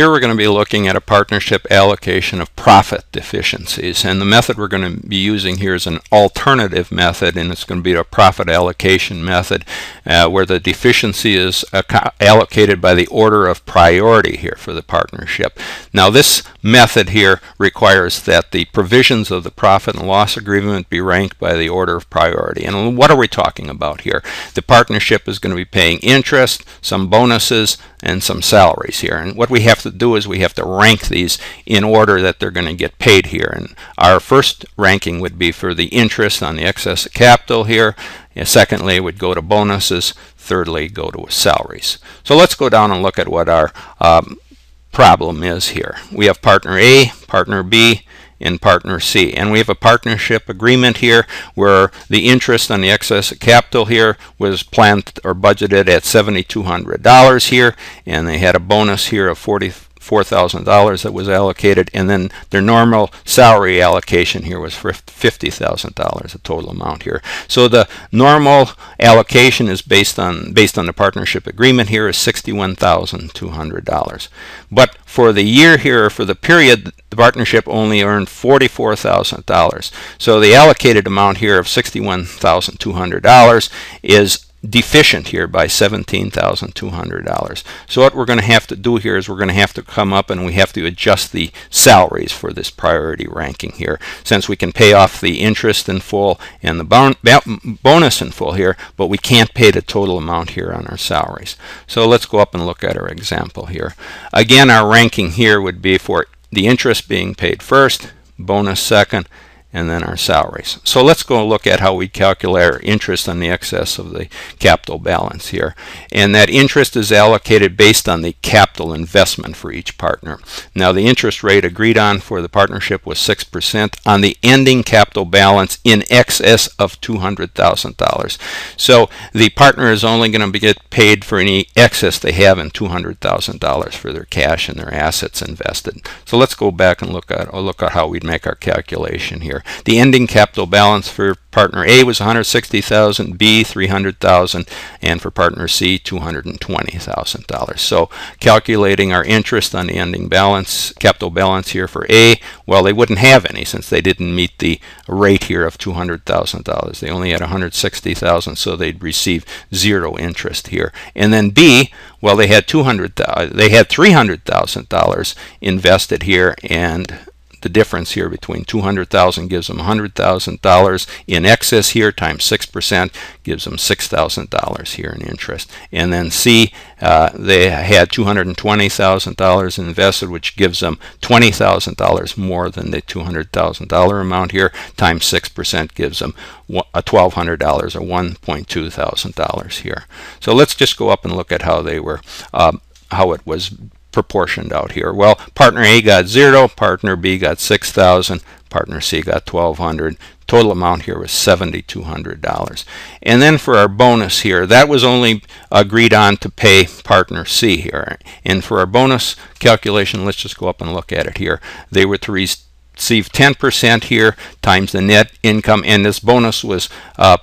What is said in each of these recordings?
Here we're going to be looking at a partnership allocation of profit deficiencies and the method we're going to be using here is an alternative method and it's going to be a profit allocation method uh, where the deficiency is allocated by the order of priority here for the partnership. Now this method here requires that the provisions of the profit and loss agreement be ranked by the order of priority and what are we talking about here? The partnership is going to be paying interest, some bonuses, and some salaries here. And what we have to do is we have to rank these in order that they're going to get paid here. And our first ranking would be for the interest on the excess of capital here. And secondly, it would go to bonuses. Thirdly, go to salaries. So let's go down and look at what our um, problem is here. We have partner A, partner B, in partner C. And we have a partnership agreement here where the interest on the excess capital here was planned or budgeted at $7,200 here and they had a bonus here of 40 $4,000 that was allocated, and then their normal salary allocation here was for $50,000, a total amount here. So the normal allocation is based on based on the partnership agreement here is $61,200. But for the year here, for the period, the partnership only earned $44,000. So the allocated amount here of $61,200 is deficient here by $17,200. So what we're going to have to do here is we're going to have to come up and we have to adjust the salaries for this priority ranking here since we can pay off the interest in full and the bon bonus in full here but we can't pay the total amount here on our salaries. So let's go up and look at our example here. Again our ranking here would be for the interest being paid first, bonus second, and then our salaries. So let's go look at how we calculate our interest on the excess of the capital balance here. And that interest is allocated based on the capital investment for each partner. Now the interest rate agreed on for the partnership was 6% on the ending capital balance in excess of $200,000. So the partner is only going to get paid for any excess they have in $200,000 for their cash and their assets invested. So let's go back and look at, look at how we'd make our calculation here. The ending capital balance for partner A was 160,000, B 300,000, and for partner C $220,000. So calculating our interest on the ending balance, capital balance here for A, well they wouldn't have any since they didn't meet the rate here of $200,000. They only had 160,000 so they'd receive zero interest here. And then B, well they had 200 they had $300,000 invested here and the difference here between 200,000 gives them $100,000 in excess here times 6% gives them $6,000 here in interest. And then C, uh, they had $220,000 invested, which gives them $20,000 more than the $200,000 amount here, times 6% gives them a $1,200 or $1.2 thousand here. So let's just go up and look at how they were, uh, how it was proportioned out here. Well, partner A got zero, partner B got 6,000, partner C got 1,200. Total amount here was $7,200. And then for our bonus here, that was only agreed on to pay partner C here. And for our bonus calculation, let's just go up and look at it here. They were to receive 10% here times the net income, and this bonus was uh,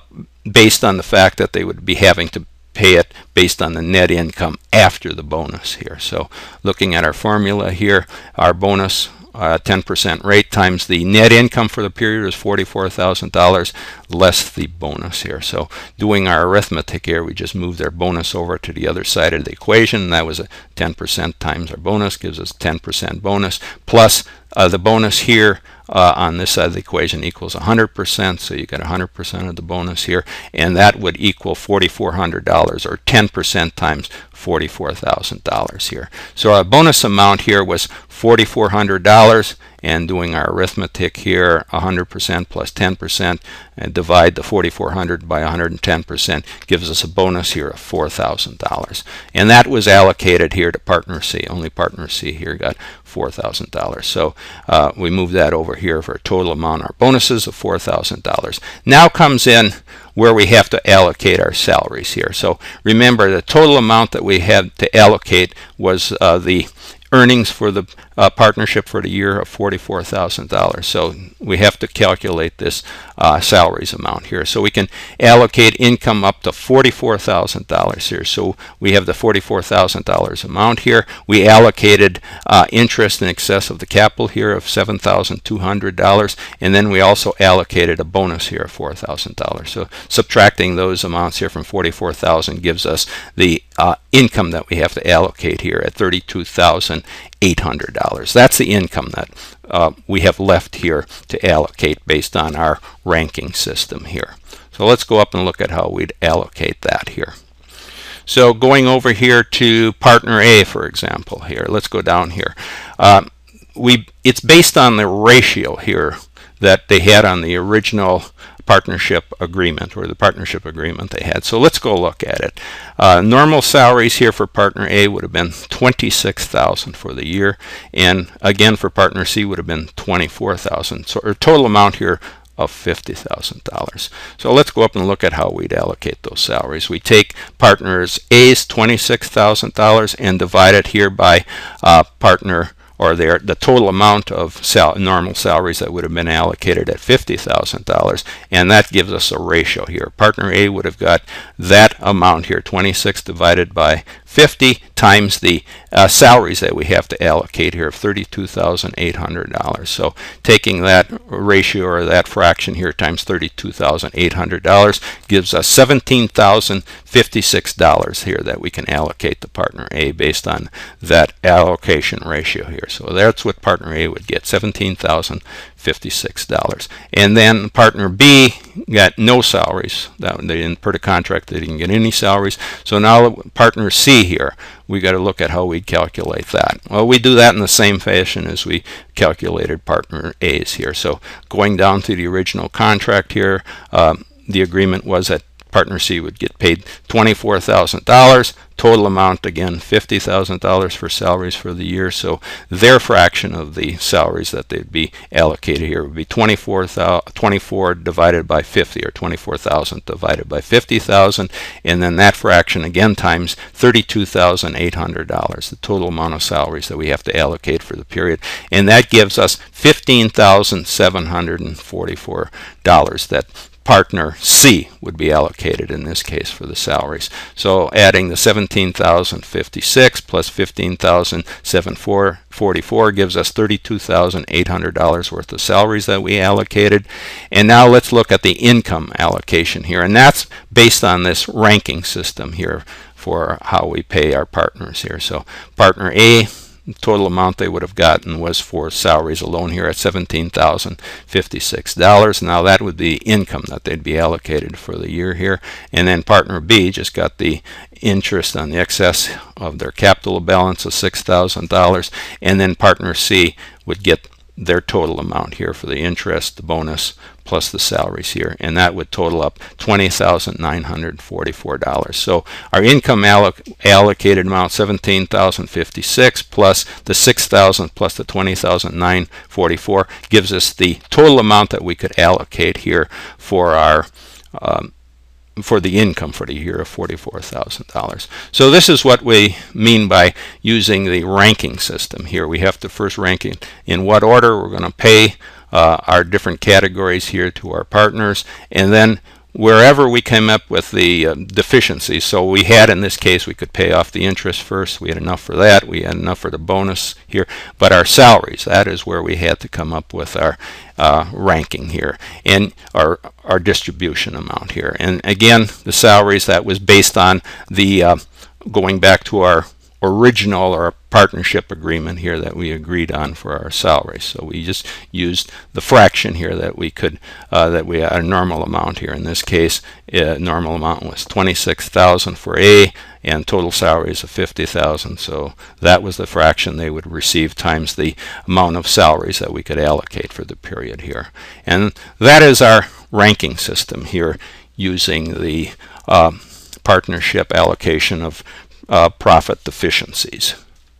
based on the fact that they would be having to pay it based on the net income after the bonus here. So looking at our formula here, our bonus 10% uh, rate times the net income for the period is $44,000 less the bonus here. So doing our arithmetic here, we just moved our bonus over to the other side of the equation. That was a 10% times our bonus gives us 10% bonus plus uh, the bonus here uh, on this side of the equation equals 100%, so you get 100% of the bonus here, and that would equal $4,400 or 10% times $44,000 here. So our bonus amount here was $4,400 and doing our arithmetic here 100% plus 10% and divide the 4400 by 110% gives us a bonus here of $4,000 and that was allocated here to partner C. Only partner C here got $4,000 so uh, we move that over here for a total amount our bonuses of $4,000 now comes in where we have to allocate our salaries here. So remember the total amount that we had to allocate was uh, the earnings for the uh, partnership for the year of $44,000. So we have to calculate this uh, salaries amount here. So we can allocate income up to $44,000 here. So we have the $44,000 amount here. We allocated uh, interest in excess of the capital here of $7,200 and then we also allocated a bonus here of $4,000. So subtracting those amounts here from 44,000 gives us the uh, income that we have to allocate here at $32,800. That's the income that uh, we have left here to allocate based on our ranking system here. So let's go up and look at how we'd allocate that here. So going over here to partner A, for example, here, let's go down here. Um, we, it's based on the ratio here that they had on the original partnership agreement or the partnership agreement they had. So let's go look at it. Uh, normal salaries here for partner A would have been 26,000 for the year and again for partner C would have been 24,000. So our total amount here of $50,000. So let's go up and look at how we'd allocate those salaries. We take partners A's $26,000 and divide it here by uh, partner or their the total amount of sal normal salaries that would have been allocated at $50,000 and that gives us a ratio here. Partner A would have got that amount here 26 divided by 50 times the uh, salaries that we have to allocate here of $32,800. So taking that ratio or that fraction here times $32,800 gives us $17,056 here that we can allocate to partner A based on that allocation ratio here. So that's what partner A would get, $17,056. And then partner B got no salaries. That they didn't put a contract they didn't get any salaries. So now partner C here, we got to look at how we calculate that. Well, we do that in the same fashion as we calculated partner A's here. So going down to the original contract here, um, the agreement was that partner C would get paid $24,000 Total amount again $50,000 for salaries for the year. So their fraction of the salaries that they'd be allocated here would be 24, 24 divided by 50 or 24,000 divided by 50,000 and then that fraction again times $32,800 the total amount of salaries that we have to allocate for the period. And that gives us $15,744 that partner C would be allocated in this case for the salaries. So adding the 17,056 plus 15,744 gives us $32,800 worth of salaries that we allocated. And now let's look at the income allocation here. And that's based on this ranking system here for how we pay our partners here. So partner A total amount they would have gotten was for salaries alone here at $17,056. Now that would be income that they'd be allocated for the year here. And then partner B just got the interest on the excess of their capital balance of $6,000. And then partner C would get their total amount here for the interest, the bonus, plus the salaries here, and that would total up $20,944. So our income alloc allocated amount 17,056 plus the 6,000 plus the 20,944 gives us the total amount that we could allocate here for our um, for the income for the year of $44,000. So this is what we mean by using the ranking system here. We have to first rank in, in what order we're going to pay uh, our different categories here to our partners and then wherever we came up with the uh, deficiencies. So we had in this case we could pay off the interest first. We had enough for that. We had enough for the bonus here. But our salaries, that is where we had to come up with our uh, ranking here and our our distribution amount here. And again, the salaries that was based on the uh, going back to our original or partnership agreement here that we agreed on for our salaries. So we just used the fraction here that we could, uh, that we had a normal amount here. In this case, uh, normal amount was 26,000 for A and total salaries of 50,000. So that was the fraction they would receive times the amount of salaries that we could allocate for the period here. And that is our ranking system here using the uh, partnership allocation of uh, profit deficiencies.